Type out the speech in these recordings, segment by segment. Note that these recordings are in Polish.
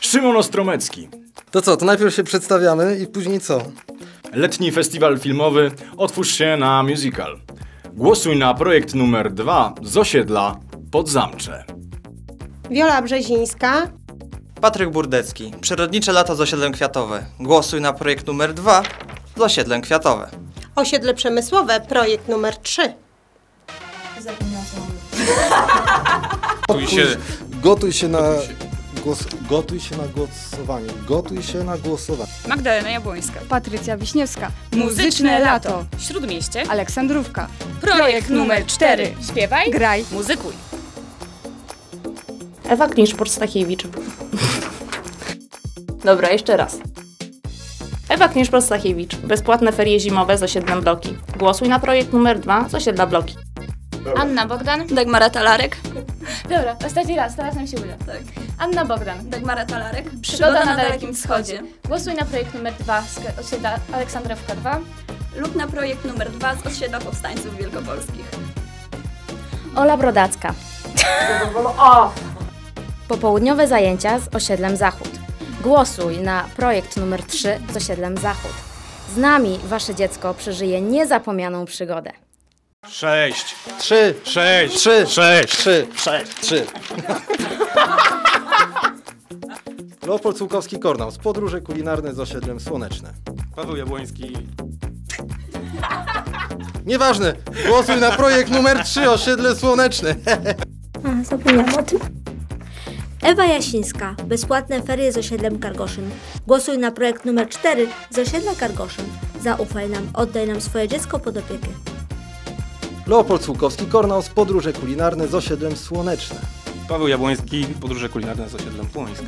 Szymon Ostromecki. To co, to najpierw się przedstawiamy i później co? Letni festiwal filmowy Otwórz się na musical. Głosuj na projekt numer 2 z osiedla Podzamcze. Wiola Brzezińska, Patryk Burdecki. Przyrodnicze lato z osiedlem Kwiatowe. Głosuj na projekt numer 2 z osiedlem Kwiatowe. Osiedle Przemysłowe, projekt numer 3. Gotuj się, gotuj się na głos, gotuj się na głosowanie. Gotuj się na głosowanie. Magdalena Jabłońska. Patrycja Wiśniewska. Muzyczne lato. Śródmieście. Aleksandrówka. Projekt numer 4. Śpiewaj. Graj. Muzykuj. Ewa Kniszport-Stachiewicz. Dobra, jeszcze raz. Ewa Kniszport-Stachiewicz. Bezpłatne ferie zimowe z osiedlem Bloki. Głosuj na projekt numer 2 z osiedla Bloki. Anna Bogdan. Dagmara Talarek. Dobra, ostatni raz, teraz nam się uda. Tak. Anna Bogdan. Dagmara Talarek. Przygoda na Dalekim Wschodzie. Głosuj na projekt numer 2 z osiedla Aleksandrowka 2. Lub na projekt numer 2 z osiedla powstańców wielkopolskich. Ola Brodacka. Popołudniowe zajęcia z osiedlem Zachód. Głosuj na projekt numer 3 z osiedlem Zachód. Z nami wasze dziecko przeżyje niezapomnianą przygodę. Sześć. Trzy, Sześć. trzy, Sześć. trzy, trzy. Leopold Słukowski-Kornaus. Podróże kulinarne z osiedlem Słoneczne. Paweł Jabłoński. Nieważne, głosuj na projekt numer 3 osiedle Słoneczne. A, zapomniałam o tym. Ewa Jasińska. Bezpłatne ferie z osiedlem Kargoszyn. Głosuj na projekt numer 4 z osiedla Kargoszyn. Zaufaj nam, oddaj nam swoje dziecko pod opiekę. Leopold Słukowski-Kornaus. Podróże kulinarne z osiedlem Słoneczne. Paweł Jabłoński. Podróże kulinarne z osiedlem Płońska.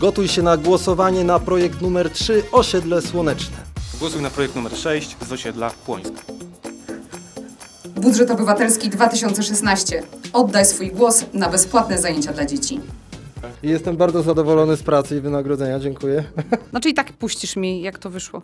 Gotuj się na głosowanie na projekt numer 3 osiedle Słoneczne. Głosuj na projekt numer 6 z osiedla Płońska. Budżet Obywatelski 2016. Oddaj swój głos na bezpłatne zajęcia dla dzieci. I Jestem bardzo zadowolony z pracy i wynagrodzenia. Dziękuję. Znaczy i tak puścisz mi, jak to wyszło.